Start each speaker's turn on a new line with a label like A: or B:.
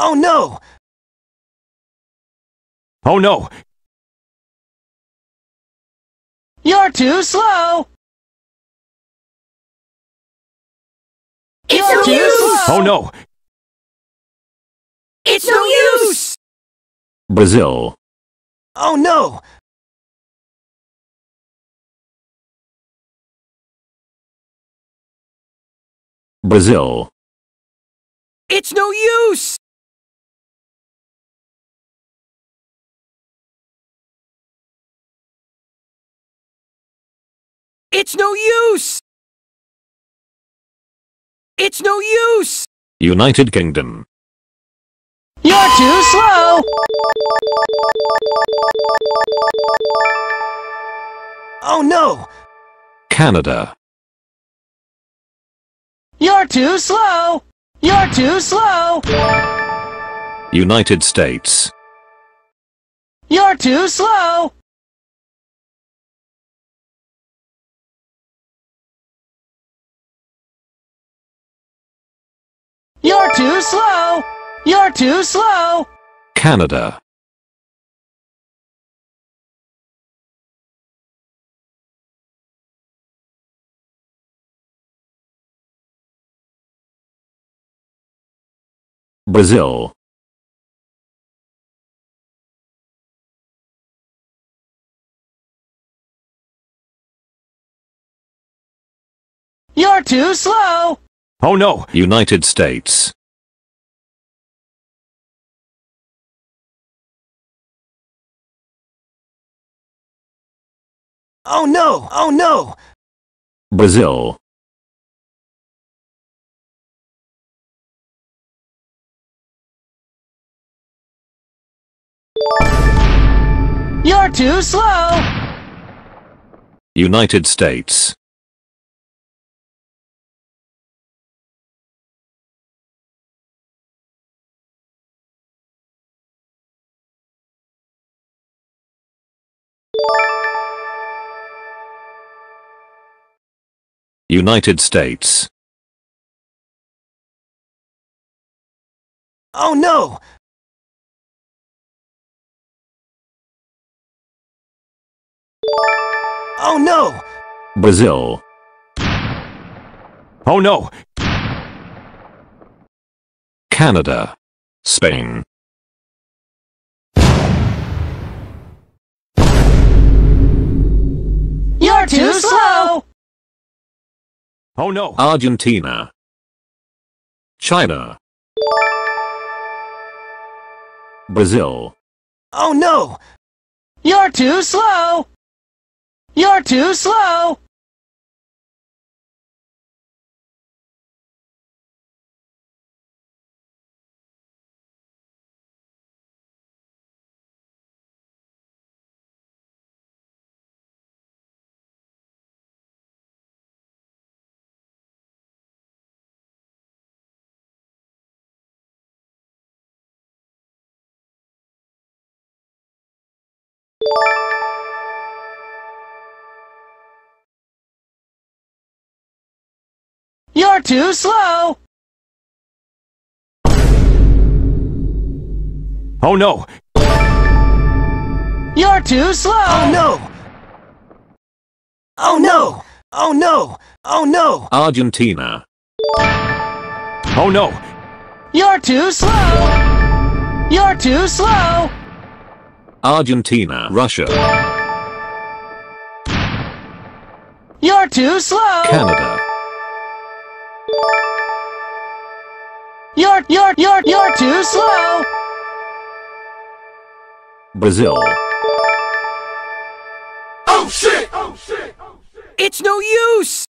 A: Oh no!
B: Oh no!
C: You're too slow!
D: It's
C: You're
D: no
C: too
D: use!
C: slow!
B: Oh no!
D: It's no use!
B: Brazil.
A: Oh no!
B: Brazil.
D: It's no use! It's no use! It's no use!
B: United Kingdom.
C: You're too slow!
A: Oh no!
B: Canada.
C: You're too slow! You're too slow!
B: United States.
C: You're too slow! You're too slow! You're too slow!
B: Canada. Brazil.
C: You're too slow!
B: Oh no! United States.
A: Oh no! Oh no!
B: Brazil.
C: You're too slow!
B: United States. United States.
A: Oh no! Oh no!
B: Brazil. Oh no! Canada. Spain. Oh no! Argentina. China. Brazil.
A: Oh no!
C: You're too slow! You're too slow! Too slow!
B: Oh no!
C: You're too slow!
A: Oh no! Oh no! Oh no! Oh no!
B: Argentina. Oh no!
C: You're too slow! You're too slow!
B: Argentina. Russia.
C: You're too slow!
B: Canada.
C: You're you're you're you're too slow!
B: Brazil. Oh shit! Oh shit! Oh shit!
D: It's no use!